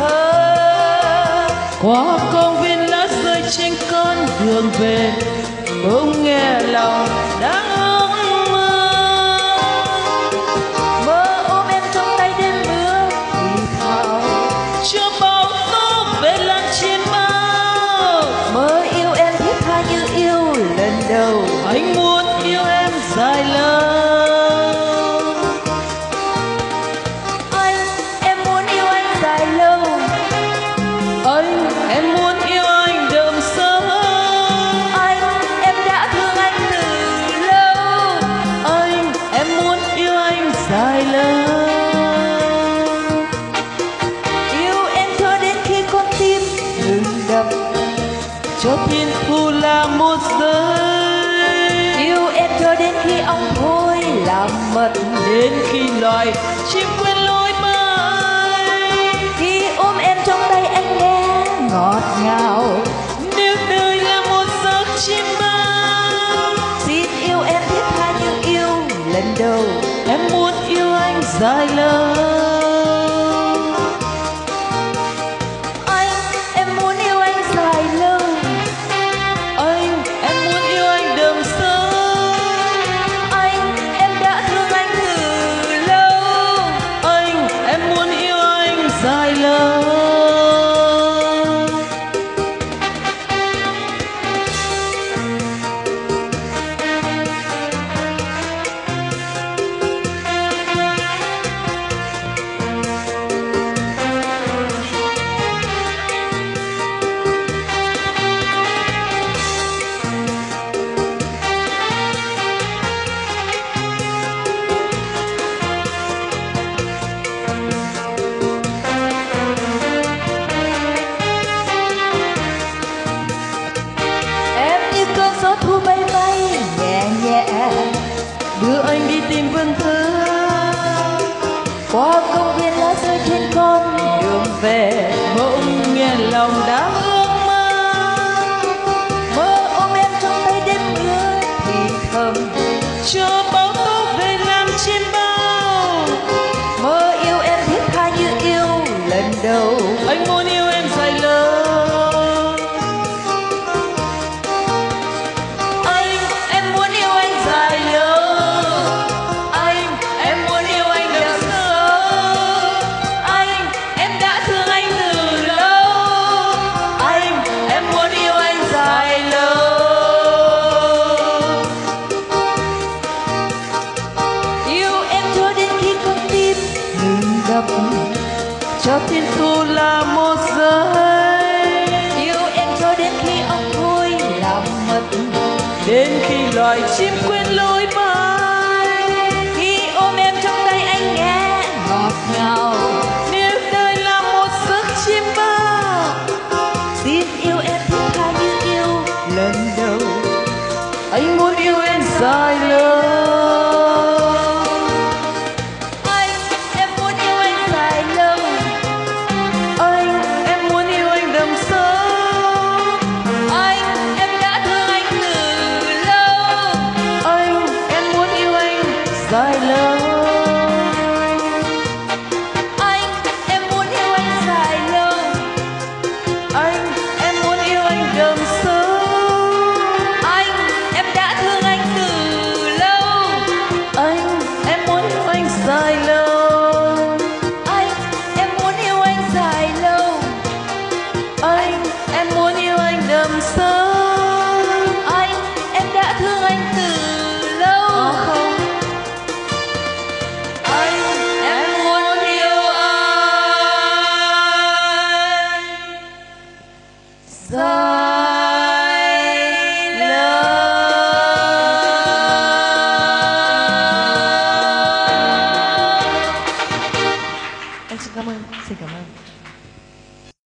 thơ qua công viên lá rơi trên con đường về. Bỗng nghe lòng đang ước mơ. Mơ ôm em trong tay đêm mưa thì thào chưa bao tố về lan trên bao. Mơ yêu em thiết tha như yêu lần đầu. Anh muốn yêu em dài lâu. nhìn thu là một giây yêu em cho đến khi ông thôi làm mật đến khi loài chim quên lối bay khi ôm em trong tay anh nghe ngọt ngào. Nếu đời là một giấc chim bao xin yêu em thiết tha như yêu lần đầu. Em muốn yêu anh dài lâu. phương hướng qua công viên lá rơi trên con đường về, bỗng nghe lòng đau đến khi loài chim quên lối answer.